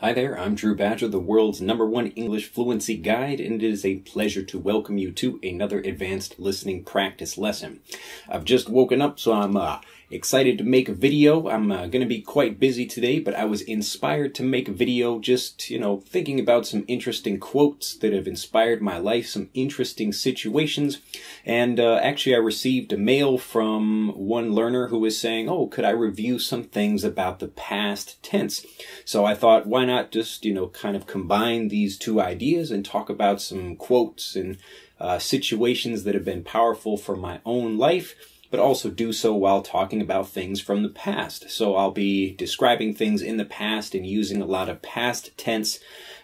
Hi there, I'm Drew Badger, the world's number one English fluency guide, and it is a pleasure to welcome you to another advanced listening practice lesson. I've just woken up, so I'm uh, excited to make a video. I'm uh, going to be quite busy today, but I was inspired to make a video just, you know, thinking about some interesting quotes that have inspired my life, some interesting situations. And uh, actually, I received a mail from one learner who was saying, oh, could I review some things about the past tense? So I thought, why not just, you know, kind of combine these two ideas and talk about some quotes and uh, situations that have been powerful for my own life but also do so while talking about things from the past. So I'll be describing things in the past and using a lot of past tense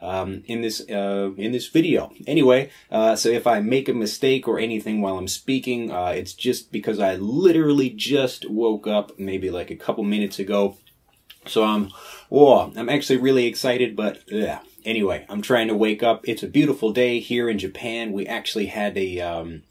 um, in this uh, in this video. Anyway, uh, so if I make a mistake or anything while I'm speaking, uh, it's just because I literally just woke up maybe like a couple minutes ago. So I'm, whoa, I'm actually really excited, but yeah. Anyway, I'm trying to wake up. It's a beautiful day here in Japan. We actually had a um,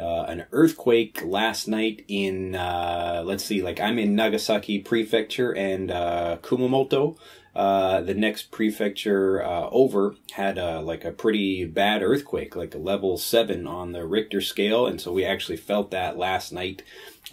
uh, an earthquake last night in, uh, let's see, like I'm in Nagasaki Prefecture and uh, Kumamoto. Uh, the next prefecture uh, over had a, like a pretty bad earthquake, like a level seven on the Richter scale, and so we actually felt that last night.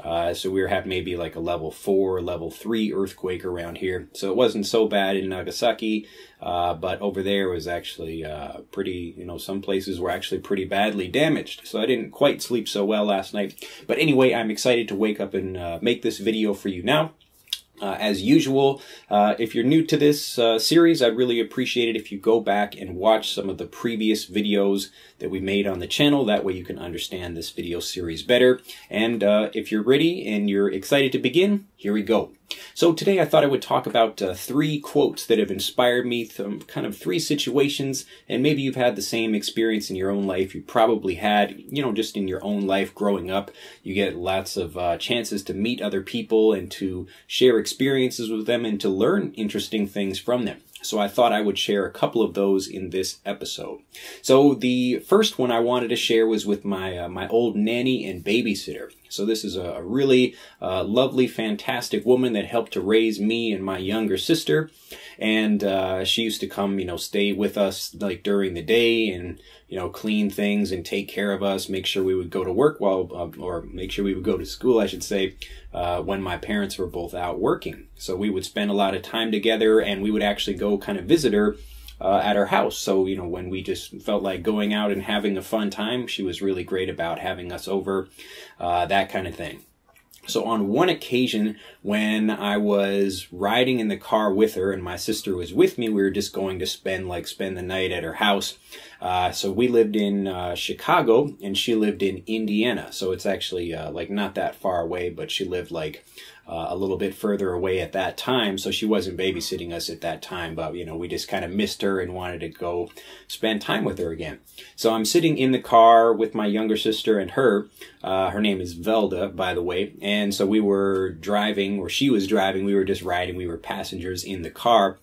Uh, so we were having maybe like a level four, level three earthquake around here. So it wasn't so bad in Nagasaki, uh, but over there was actually uh, pretty, you know, some places were actually pretty badly damaged. So I didn't quite sleep so well last night. But anyway, I'm excited to wake up and uh, make this video for you now. Uh, as usual, uh, if you're new to this uh, series, I'd really appreciate it if you go back and watch some of the previous videos that we made on the channel. That way you can understand this video series better. And uh, if you're ready and you're excited to begin, here we go. So today I thought I would talk about uh, three quotes that have inspired me, from kind of three situations, and maybe you've had the same experience in your own life. You probably had, you know, just in your own life growing up. You get lots of uh, chances to meet other people and to share experiences with them and to learn interesting things from them. So I thought I would share a couple of those in this episode. So the first one I wanted to share was with my uh, my old nanny and babysitter. So this is a really uh, lovely, fantastic woman that helped to raise me and my younger sister. And uh, she used to come, you know, stay with us like during the day and, you know, clean things and take care of us, make sure we would go to work while, uh, or make sure we would go to school, I should say, uh, when my parents were both out working. So we would spend a lot of time together and we would actually go kind of visit her uh, at her house. So, you know, when we just felt like going out and having a fun time, she was really great about having us over, uh, that kind of thing. So on one occasion when I was riding in the car with her and my sister was with me, we were just going to spend like spend the night at her house. Uh, so we lived in uh, Chicago and she lived in Indiana. So it's actually uh, like not that far away, but she lived like uh, a little bit further away at that time, so she wasn't babysitting us at that time, but, you know, we just kind of missed her and wanted to go spend time with her again. So I'm sitting in the car with my younger sister and her. Uh, her name is Velda, by the way. And so we were driving, or she was driving, we were just riding, we were passengers in the car.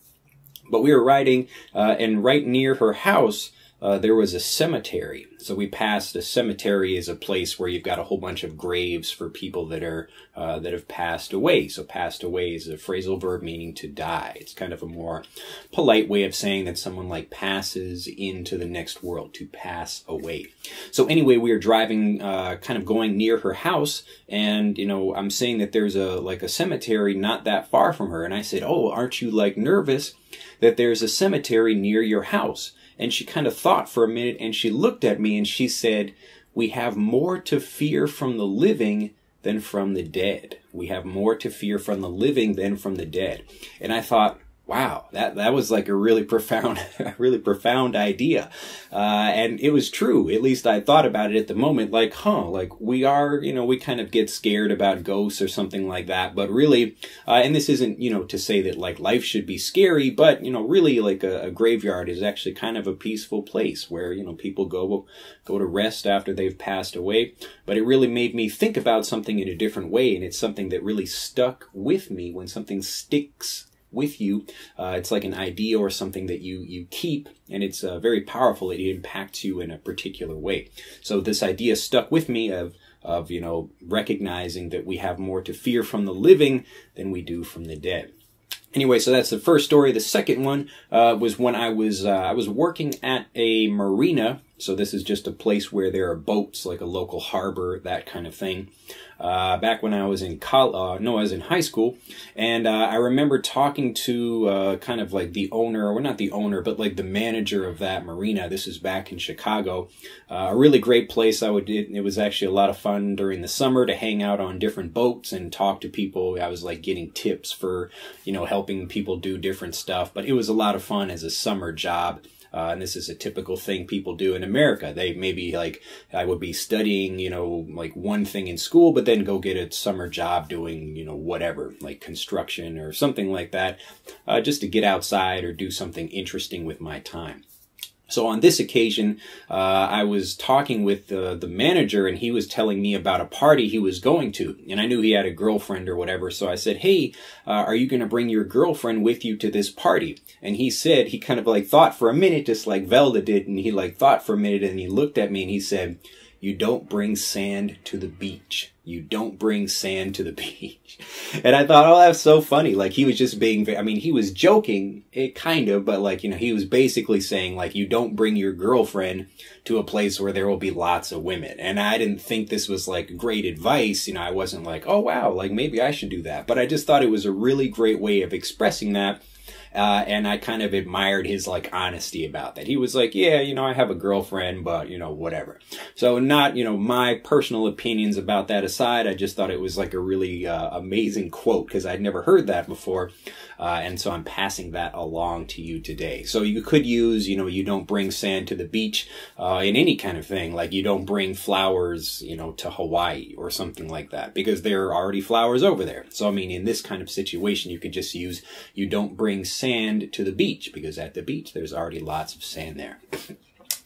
But we were riding, uh, and right near her house, uh, there was a cemetery. So we passed a cemetery as a place where you've got a whole bunch of graves for people that are uh, that have passed away. So passed away is a phrasal verb meaning to die. It's kind of a more polite way of saying that someone like passes into the next world to pass away. So anyway, we are driving, uh, kind of going near her house, and you know I'm saying that there's a like a cemetery not that far from her, and I said, "Oh, aren't you like nervous that there's a cemetery near your house?" And she kind of thought for a minute and she looked at me and she said, We have more to fear from the living than from the dead. We have more to fear from the living than from the dead. And I thought, wow, that, that was like a really profound, really profound idea. Uh, and it was true. At least I thought about it at the moment, like, huh, like we are, you know, we kind of get scared about ghosts or something like that. But really, uh, and this isn't, you know, to say that like life should be scary, but, you know, really like a, a graveyard is actually kind of a peaceful place where, you know, people go, go to rest after they've passed away. But it really made me think about something in a different way. And it's something that really stuck with me when something sticks with you. Uh, it's like an idea or something that you you keep, and it's uh, very powerful. It impacts you in a particular way. So this idea stuck with me of of you know recognizing that we have more to fear from the living than we do from the dead. Anyway, so that's the first story. The second one uh, was when I was uh, I was working at a marina. So this is just a place where there are boats, like a local harbor, that kind of thing. Uh, back when I was in college, uh, no, I was in high school, and uh, I remember talking to uh, kind of like the owner, or not the owner, but like the manager of that marina. This is back in Chicago, a really great place. I would it was actually a lot of fun during the summer to hang out on different boats and talk to people. I was like getting tips for you know helping people do different stuff, but it was a lot of fun as a summer job. Uh, and this is a typical thing people do in America. They maybe like, I would be studying, you know, like one thing in school, but then go get a summer job doing, you know, whatever, like construction or something like that, uh, just to get outside or do something interesting with my time. So on this occasion, uh, I was talking with the, the manager and he was telling me about a party he was going to. And I knew he had a girlfriend or whatever. So I said, Hey, uh, are you going to bring your girlfriend with you to this party? And he said, he kind of like thought for a minute, just like Velda did. And he like thought for a minute and he looked at me and he said, you don't bring sand to the beach. You don't bring sand to the beach. And I thought, oh, that's so funny. Like he was just being, I mean, he was joking, it kind of, but like, you know, he was basically saying like, you don't bring your girlfriend to a place where there will be lots of women. And I didn't think this was like great advice. You know, I wasn't like, oh wow, like maybe I should do that. But I just thought it was a really great way of expressing that uh, and I kind of admired his like honesty about that. He was like, yeah, you know, I have a girlfriend, but you know, whatever. So not, you know, my personal opinions about that aside, I just thought it was like a really uh, amazing quote because I'd never heard that before. Uh, and so I'm passing that along to you today. So you could use, you know, you don't bring sand to the beach uh, in any kind of thing. Like you don't bring flowers, you know, to Hawaii or something like that because there are already flowers over there. So, I mean, in this kind of situation, you could just use, you don't bring sand to the beach because at the beach, there's already lots of sand there.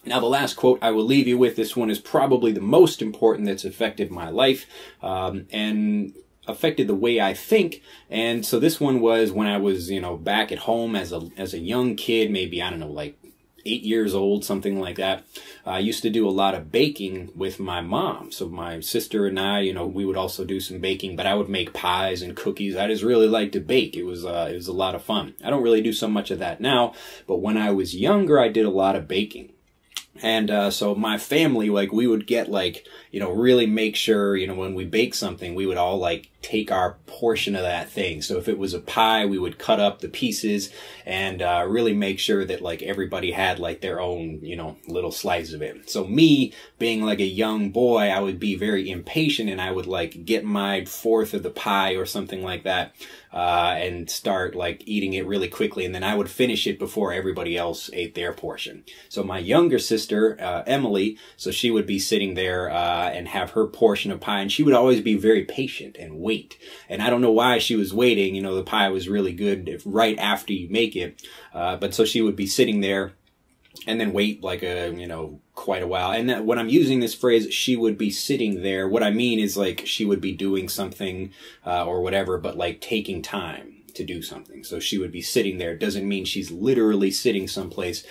Now, the last quote I will leave you with, this one is probably the most important that's affected my life. Um, and affected the way I think. And so this one was when I was, you know, back at home as a as a young kid, maybe I don't know, like eight years old, something like that. I used to do a lot of baking with my mom. So my sister and I, you know, we would also do some baking, but I would make pies and cookies. I just really liked to bake. It was, uh, it was a lot of fun. I don't really do so much of that now, but when I was younger, I did a lot of baking. And uh, so my family, like, we would get like, you know, really make sure, you know, when we bake something, we would all like take our portion of that thing. So if it was a pie, we would cut up the pieces and uh, really make sure that like everybody had like their own, you know, little slice of it. So me being like a young boy, I would be very impatient and I would like get my fourth of the pie or something like that uh, and start like eating it really quickly. And then I would finish it before everybody else ate their portion. So my younger sister, uh, Emily, so she would be sitting there uh, and have her portion of pie and she would always be very patient and wait. And I don't know why she was waiting. You know, the pie was really good right after you make it. Uh, but so she would be sitting there and then wait like a, you know, quite a while. And that, when I'm using this phrase, she would be sitting there. What I mean is like she would be doing something uh, or whatever, but like taking time to do something. So she would be sitting there. Doesn't mean she's literally sitting someplace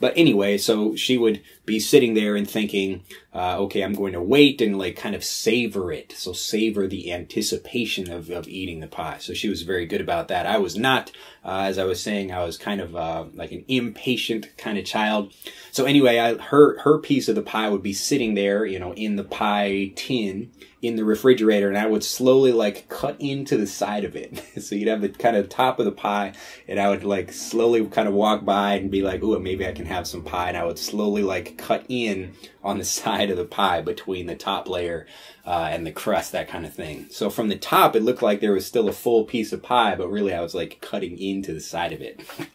but anyway, so she would be sitting there and thinking, uh, okay, I'm going to wait and like kind of savor it. So savor the anticipation of, of eating the pie. So she was very good about that. I was not, uh, as I was saying, I was kind of uh, like an impatient kind of child. So anyway, I, her, her piece of the pie would be sitting there, you know, in the pie tin in the refrigerator and I would slowly like cut into the side of it. so you'd have the kind of top of the pie and I would like slowly kind of walk by and be like, oh, maybe I can have some pie. And I would slowly like cut in on the side of the pie between the top layer uh, and the crust, that kind of thing. So from the top, it looked like there was still a full piece of pie, but really I was like cutting into the side of it.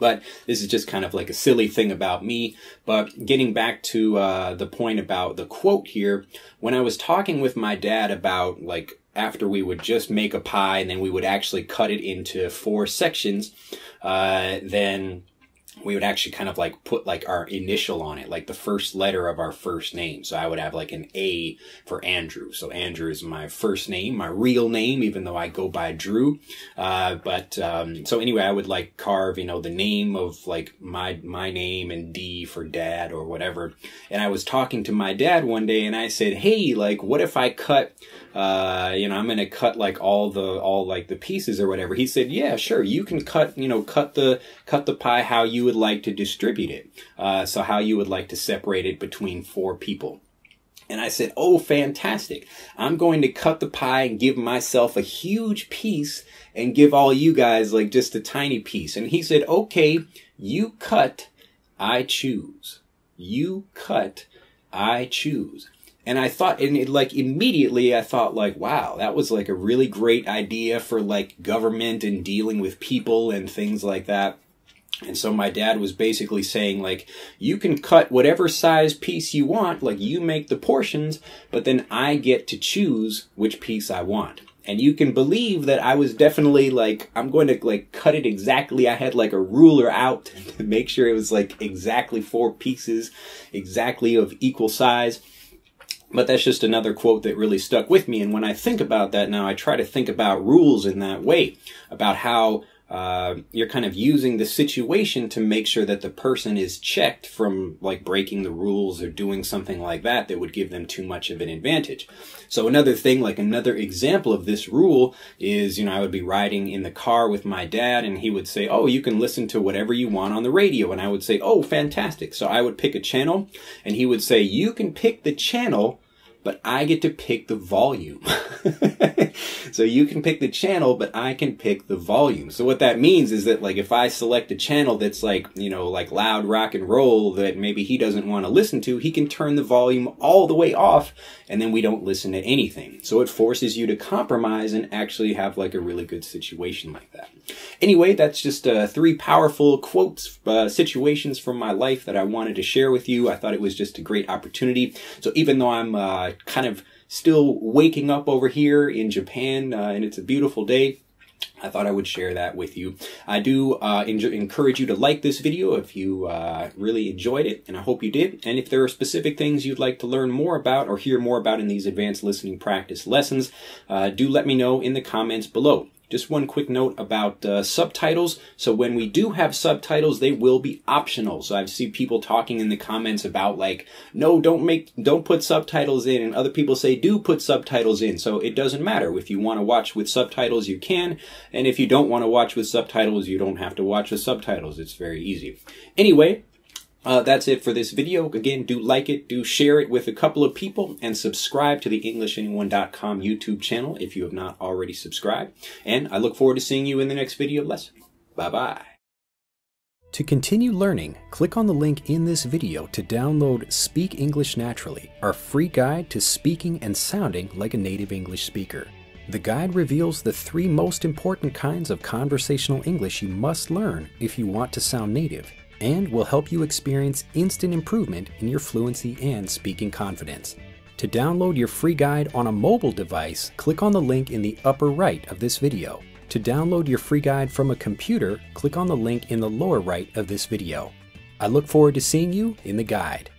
But this is just kind of like a silly thing about me. But getting back to uh, the point about the quote here, when I was talking with my dad about like after we would just make a pie and then we would actually cut it into four sections, uh, then we would actually kind of like put like our initial on it, like the first letter of our first name. So I would have like an A for Andrew. So Andrew is my first name, my real name, even though I go by Drew. Uh, but, um, so anyway, I would like carve, you know, the name of like my, my name and D for dad or whatever. And I was talking to my dad one day and I said, Hey, like, what if I cut, uh, you know, I'm going to cut like all the, all like the pieces or whatever. He said, yeah, sure. You can cut, you know, cut the, cut the pie how you would like to distribute it. Uh, so how you would like to separate it between four people. And I said, Oh, fantastic. I'm going to cut the pie and give myself a huge piece and give all you guys like just a tiny piece. And he said, Okay, you cut, I choose. You cut, I choose. And I thought, and it, like immediately I thought like, wow, that was like a really great idea for like government and dealing with people and things like that. And so my dad was basically saying like, you can cut whatever size piece you want, like you make the portions, but then I get to choose which piece I want. And you can believe that I was definitely like, I'm going to like cut it exactly. I had like a ruler out to make sure it was like exactly four pieces, exactly of equal size. But that's just another quote that really stuck with me. And when I think about that now, I try to think about rules in that way, about how uh, you're kind of using the situation to make sure that the person is checked from like breaking the rules or doing something like that that would give them too much of an advantage. So another thing, like another example of this rule is, you know, I would be riding in the car with my dad and he would say, oh, you can listen to whatever you want on the radio. And I would say, oh, fantastic. So I would pick a channel and he would say, you can pick the channel but I get to pick the volume. so you can pick the channel, but I can pick the volume. So what that means is that like if I select a channel that's like, you know, like loud rock and roll that maybe he doesn't want to listen to, he can turn the volume all the way off and then we don't listen to anything. So it forces you to compromise and actually have like a really good situation like that. Anyway, that's just uh, three powerful quotes, uh, situations from my life that I wanted to share with you. I thought it was just a great opportunity. So even though I'm uh, kind of still waking up over here in Japan, uh, and it's a beautiful day. I thought I would share that with you. I do uh, encourage you to like this video if you uh, really enjoyed it, and I hope you did. And if there are specific things you'd like to learn more about or hear more about in these advanced listening practice lessons, uh, do let me know in the comments below. Just one quick note about uh, subtitles. So when we do have subtitles, they will be optional. So I've seen people talking in the comments about like, no, don't make, don't put subtitles in. And other people say, do put subtitles in. So it doesn't matter. If you want to watch with subtitles, you can. And if you don't want to watch with subtitles, you don't have to watch with subtitles. It's very easy. Anyway, uh, that's it for this video. Again, do like it, do share it with a couple of people, and subscribe to the EnglishAnyone.com YouTube channel if you have not already subscribed. And I look forward to seeing you in the next video lesson. Bye-bye. To continue learning, click on the link in this video to download Speak English Naturally, our free guide to speaking and sounding like a native English speaker. The guide reveals the three most important kinds of conversational English you must learn if you want to sound native and will help you experience instant improvement in your fluency and speaking confidence. To download your free guide on a mobile device, click on the link in the upper right of this video. To download your free guide from a computer, click on the link in the lower right of this video. I look forward to seeing you in the guide.